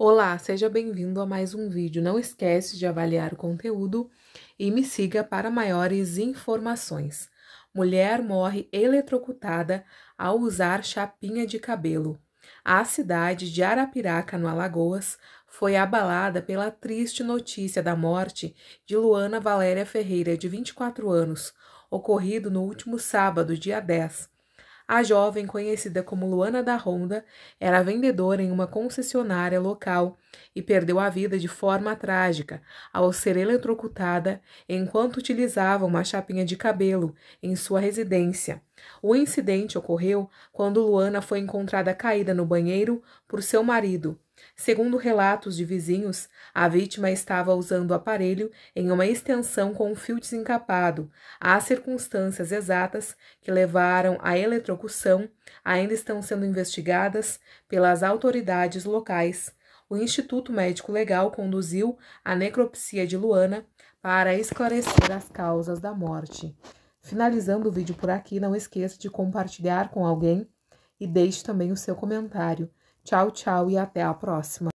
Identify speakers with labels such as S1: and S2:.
S1: Olá, seja bem-vindo a mais um vídeo. Não esquece de avaliar o conteúdo e me siga para maiores informações. Mulher morre eletrocutada ao usar chapinha de cabelo. A cidade de Arapiraca, no Alagoas, foi abalada pela triste notícia da morte de Luana Valéria Ferreira, de 24 anos, ocorrido no último sábado, dia 10 a jovem, conhecida como Luana da Ronda, era vendedora em uma concessionária local e perdeu a vida de forma trágica ao ser eletrocutada enquanto utilizava uma chapinha de cabelo em sua residência. O incidente ocorreu quando Luana foi encontrada caída no banheiro por seu marido, Segundo relatos de vizinhos, a vítima estava usando o aparelho em uma extensão com um fio desencapado. As circunstâncias exatas que levaram à eletrocução ainda estão sendo investigadas pelas autoridades locais. O Instituto Médico Legal conduziu a necropsia de Luana para esclarecer as causas da morte. Finalizando o vídeo por aqui, não esqueça de compartilhar com alguém e deixe também o seu comentário. Tchau, tchau e até a próxima.